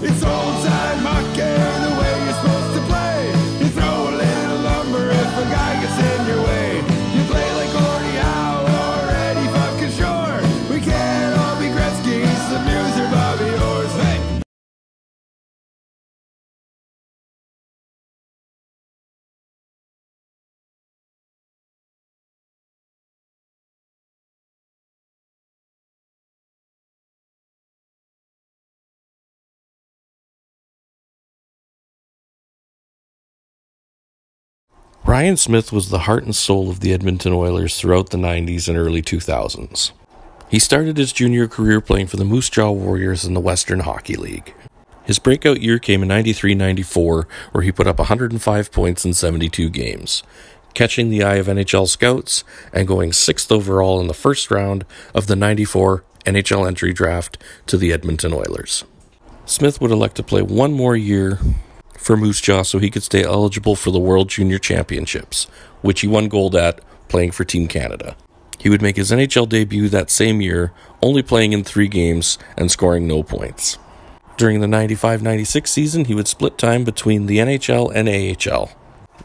It's old Ryan Smyth was the heart and soul of the Edmonton Oilers throughout the 90s and early 2000s. He started his junior career playing for the Moose Jaw Warriors in the Western Hockey League. His breakout year came in 93 94, where he put up 105 points in 72 games, catching the eye of NHL scouts and going sixth overall in the first round of the 94 NHL entry draft to the Edmonton Oilers. Smyth would elect to play one more year for Moose Jaw so he could stay eligible for the World Junior Championships, which he won gold at playing for Team Canada. He would make his NHL debut that same year, only playing in three games and scoring no points. During the 95 96 season, he would split time between the NHL and AHL.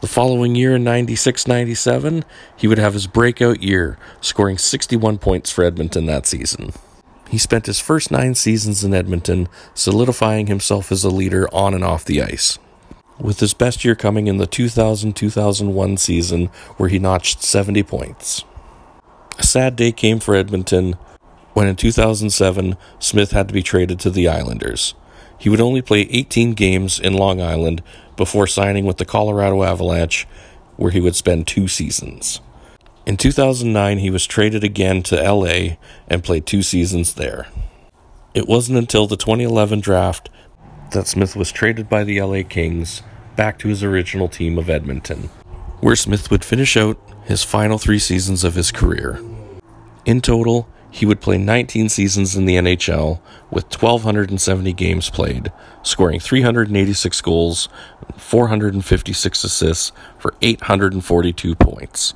The following year, in 96 97, he would have his breakout year, scoring 61 points for Edmonton that season. He spent his first nine seasons in Edmonton, solidifying himself as a leader on and off the ice. With his best year coming in the 2000 2001 season, where he notched 70 points. A sad day came for Edmonton when in 2007 Smyth had to be traded to the Islanders. He would only play 18 games in Long Island before signing with the Colorado Avalanche, where he would spend two seasons. In 2009, he was traded again to LA and played two seasons there. It wasn't until the 2011 draft that Smyth was traded by the LA Kings back to his original team of Edmonton, where Smyth would finish out his final three seasons of his career. In total, he would play 19 seasons in the NHL with 1,270 games played, scoring 386 goals, 456 assists for 842 points,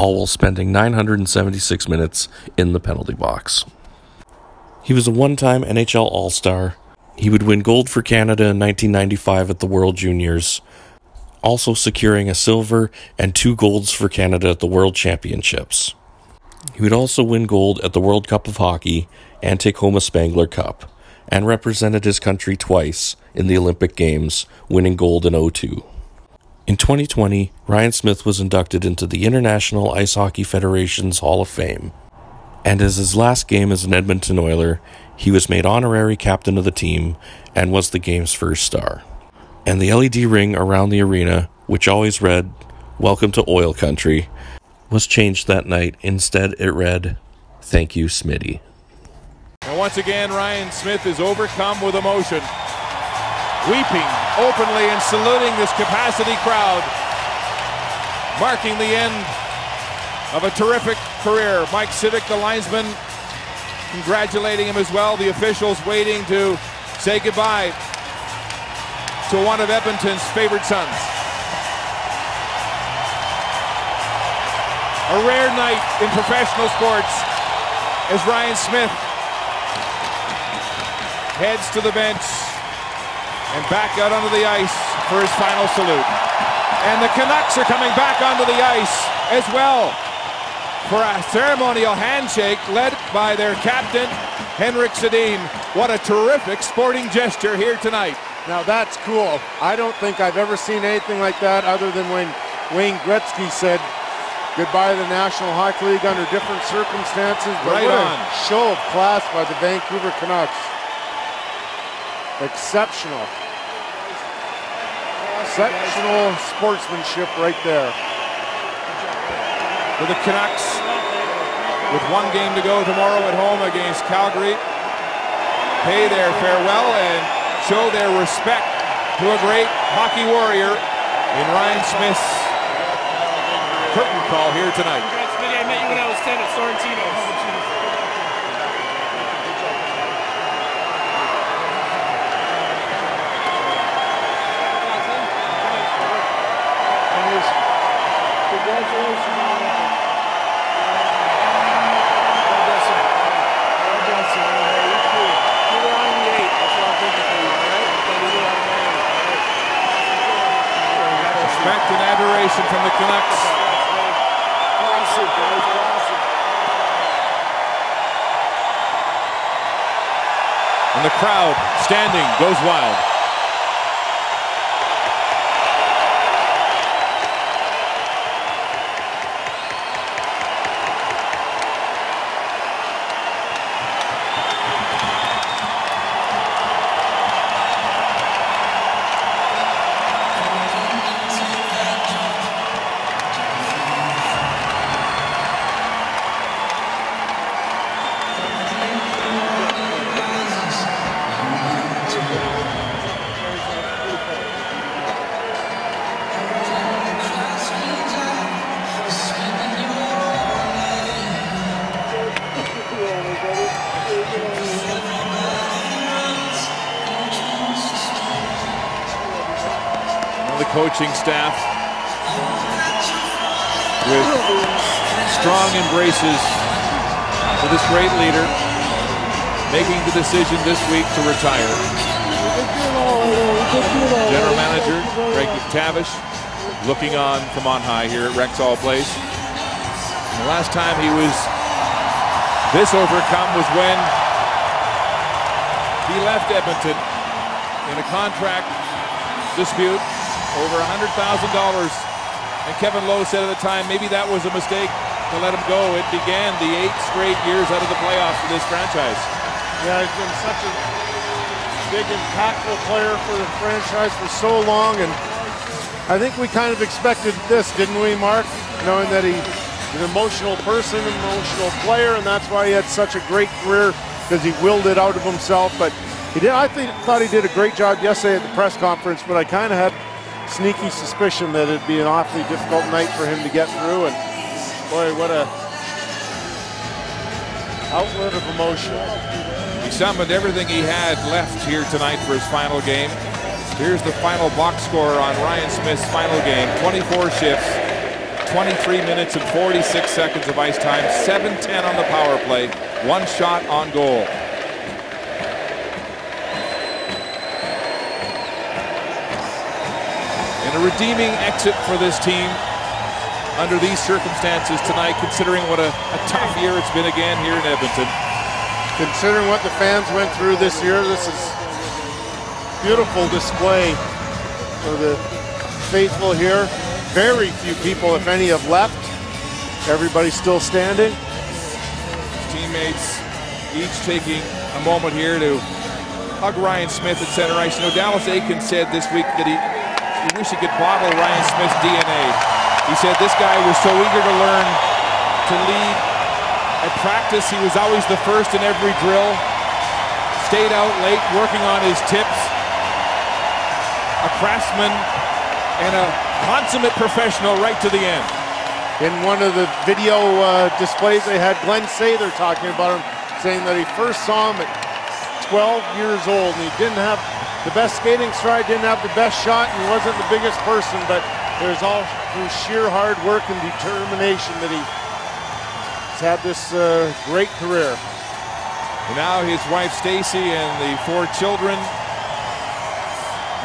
all while spending 976 minutes in the penalty box. He was a one time NHL All Star. He would win gold for Canada in 1995 at the World Juniors, also securing a silver and two golds for Canada at the World Championships. He would also win gold at the World Cup of Hockey and take home a Spengler Cup, and represented his country twice in the Olympic Games, winning gold in 02. In 2020, Ryan Smyth was inducted into the International Ice Hockey Federation's Hall of Fame. And as his last game as an Edmonton Oiler, he was made honorary captain of the team and was the game's first star. And the LED ring around the arena, which always read, Welcome to Oil Country, was changed that night. Instead, it read, Thank you, Smitty. And once again, Ryan Smyth is overcome with emotion, weeping openly and saluting this capacity crowd, marking the end of a terrific career. Mike Cvik, the linesman, congratulating him as well. The officials waiting to say goodbye to one of Edmonton's favorite sons. A rare night in professional sports as Ryan Smyth heads to the bench and back out onto the ice for his final salute. And the Canucks are coming back onto the ice as well for a ceremonial handshake led by their captain, Henrik Sedin. What a terrific sporting gesture here tonight. Now that's cool. I don't think I've ever seen anything like that other than when Wayne Gretzky said goodbye to the National Hockey League under different circumstances. But Right what a on. show of class by the Vancouver Canucks. Exceptional. Exceptional sportsmanship right there. For the Canucks, with one game to go tomorrow at home against Calgary, pay their farewell and show their respect to a great hockey warrior in Ryan Smyth's curtain call here tonight. Smitty, I met you when I was 10 at Sorrentino's. Respect and adoration from the Canucks. And the crowd standing goes wild. Coaching staff with strong embraces for this great leader making the decision this week to retire. General Manager Craig MacTavish looking on from on high here at Rexall Place. The last time he was this overcome was when he left Edmonton in a contract dispute over $100,000. And Kevin Lowe said at the time, maybe that was a mistake to let him go. It began the eight straight years out of the playoffs for this franchise. Yeah, he's been such a big, impactful player for the franchise for so long, and I think we kind of expected this, didn't we, Mark? Knowing that he's an emotional person, emotional player, and that's why he had such a great career because he willed it out of himself. But he did. I think, thought he did a great job yesterday at the press conference, but I kind of had sneaky suspicion that it'd be an awfully difficult night for him to get through. And boy, what a outlet of emotion. He summoned everything he had left here tonight for his final game. Here's the final box score on Ryan Smyth's final game. 24 shifts, 23 minutes and 46 seconds of ice time, 7-10 on the power play, one shot on goal. And a redeeming exit for this team under these circumstances tonight, considering what a, a tough year it's been again here in Edmonton. Considering what the fans went through this year, this is beautiful display for the faithful here. Very few people, if any, have left. Everybody's still standing. Teammates each taking a moment here to hug Ryan Smyth at center ice. You know, Dallas Eakins said this week that he, he wished he could bottle Ryan Smyth's DNA. He said this guy was so eager to learn to lead. At practice, he was always the first in every drill. Stayed out late working on his tips. A craftsman and a consummate professional right to the end. In one of the video uh, displays, they had Glen Sather talking about him, saying that he first saw him at 12 years old, and he didn't have the best skating stride, didn't have the best shot, and wasn't the biggest person, but it was all through sheer hard work and determination that he has had this uh, great career. And now his wife Stacy and the four children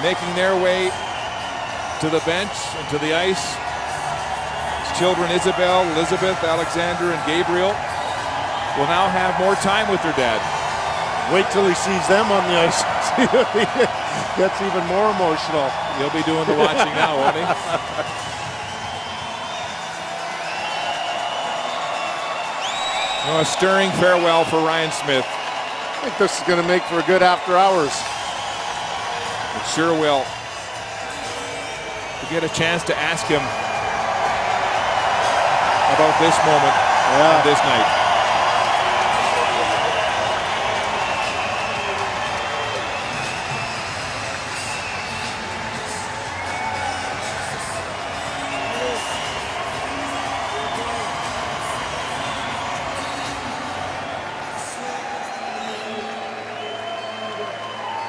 making their way to the bench and to the ice. His children Isabel, Elizabeth, Alexander, and Gabriel will now have more time with their dad. Wait till he sees them on the ice. Gets even more emotional. He'll be doing the watching now, won't he? A stirring farewell for Ryan Smyth. I think this is going to make for a good after hours. It sure will. To get a chance to ask him about this moment Yeah. this night.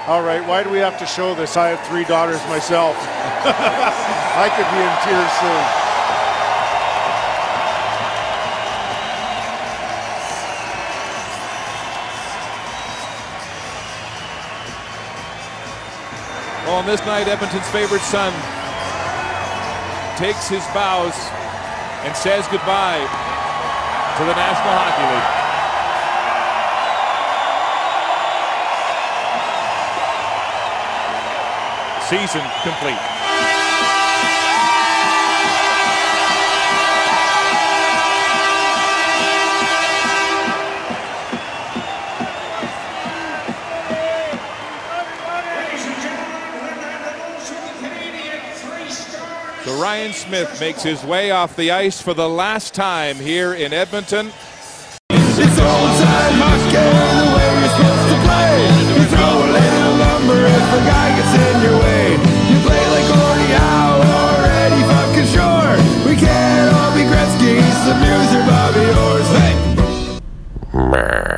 All right, why do we have to show this? I have three daughters myself. I could be in tears soon. Well, on this night, Edmonton's favorite son takes his bows and says goodbye to the National Hockey League. Season complete. So Ryan Smyth makes his way off the ice for the last time here in Edmonton. It's time hockey, the way you're supposed to play. You throw a little if a guy gets in your way. the music Bobby yours. Hey!